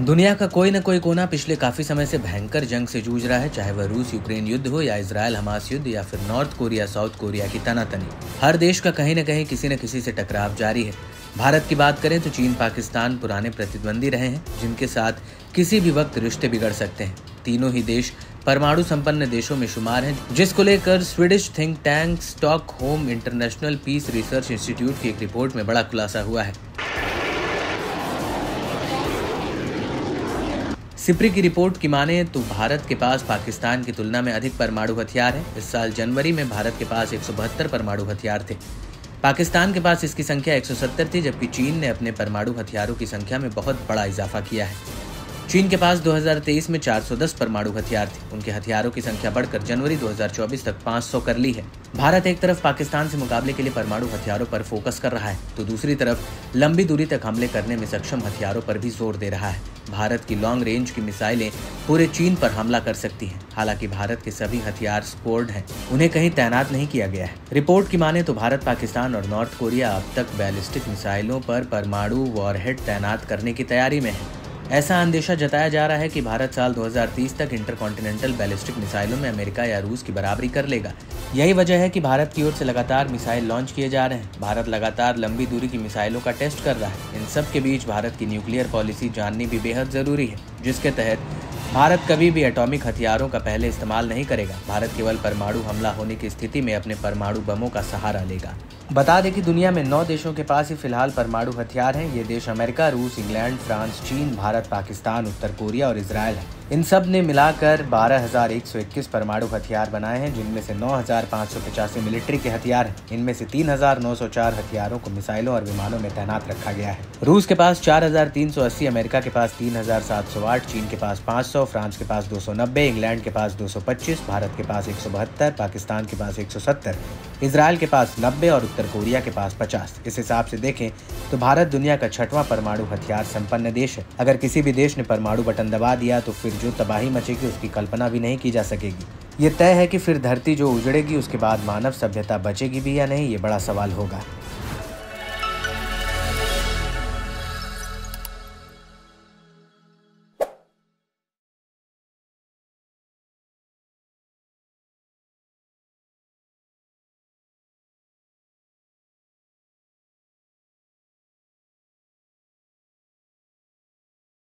दुनिया का कोई न कोई कोना पिछले काफ़ी समय से भयंकर जंग से जूझ रहा है, चाहे वह रूस यूक्रेन युद्ध हो या इसराइल हमास युद्ध या फिर नॉर्थ कोरिया, साउथ कोरिया की तनातनी। हर देश का कहीं न कहीं किसी न किसी से टकराव जारी है। भारत की बात करें तो चीन, पाकिस्तान पुराने प्रतिद्वंदी रहे हैं, जिनके साथ किसी भी वक्त रिश्ते बिगड़ सकते हैं। तीनों ही देश परमाणु संपन्न देशों में शुमार हैं, जिसको लेकर Swedish think tank Stockholm International Peace Research Institute की एक रिपोर्ट में बड़ा खुलासा हुआ है। सिप्री की रिपोर्ट की माने तो भारत के पास पाकिस्तान की तुलना में अधिक परमाणु हथियार है। इस साल जनवरी में भारत के पास एक सौ बहत्तर परमाणु हथियार थे। पाकिस्तान के पास इसकी संख्या 170 थी, जबकि चीन ने अपने परमाणु हथियारों की संख्या में बहुत बड़ा इजाफा किया है। चीन के पास 2023 में 410 परमाणु हथियार थे। उनके हथियारों की संख्या बढ़कर जनवरी 2024 तक 500 कर ली है। भारत एक तरफ़ पाकिस्तान से मुकाबले के लिए परमाणु हथियारों पर फोकस कर रहा है तो दूसरी तरफ़ लंबी दूरी तक हमले करने में सक्षम हथियारों पर भी ज़ोर दे रहा है। भारत की लॉन्ग रेंज की मिसाइलें पूरे चीन पर हमला कर सकती हैं। हालाँकि भारत के सभी हथियार स्पोर्ड हैं, उन्हें कहीं तैनात नहीं किया गया है। रिपोर्ट की माने तो भारत, पाकिस्तान और नॉर्थ कोरिया अब तक बैलिस्टिक मिसाइलों पर परमाणु वॉरहेड तैनात करने की तैयारी में है। ऐसा अंदेशा जताया जा रहा है कि भारत साल 2030 तक इंटरकॉन्टिनेंटल बैलिस्टिक मिसाइलों में अमेरिका या रूस की बराबरी कर लेगा। यही वजह है कि भारत की ओर से लगातार मिसाइल लॉन्च किए जा रहे हैं। भारत लगातार लंबी दूरी की मिसाइलों का टेस्ट कर रहा है। इन सब के बीच भारत की न्यूक्लियर पॉलिसी जाननी भी बेहद ज़रूरी है, जिसके तहत भारत कभी भी एटॉमिक हथियारों का पहले इस्तेमाल नहीं करेगा। भारत केवल परमाणु हमला होने की स्थिति में अपने परमाणु बमों का सहारा लेगा। बता दें कि दुनिया में नौ देशों के पास ही फ़िलहाल परमाणु हथियार हैं। ये देश अमेरिका रूस इंग्लैंड फ्रांस चीन भारत पाकिस्तान उत्तर कोरिया और इसराइल है। इन सबने मिलाकर 12,121 परमाणु हथियार बनाए हैं जिनमें से नौ मिलिट्री के हथियार हैं। इनमें से 3,904 हथियारों को मिसाइलों और विमानों में तैनात रखा गया है। रूस के पास 4,380 अमेरिका के पास 3,708 चीन के पास 500 फ्रांस के पास 290 इंग्लैंड के पास 225 भारत के पास एक सौ बहत्तर पाकिस्तान के पास एक इसराइल के पास नब्बे और उत्तर कोरिया के पास पचास। इस हिसाब से देखें तो भारत दुनिया का छठवां परमाणु हथियार संपन्न देश है। अगर किसी भी देश ने परमाणु बटन दबा दिया तो फिर जो तबाही मचेगी, उसकी कल्पना भी नहीं की जा सकेगी। ये तय है कि फिर धरती जो उजड़ेगी, उसके बाद मानव सभ्यता बचेगी भी या नहीं, ये बड़ा सवाल होगा।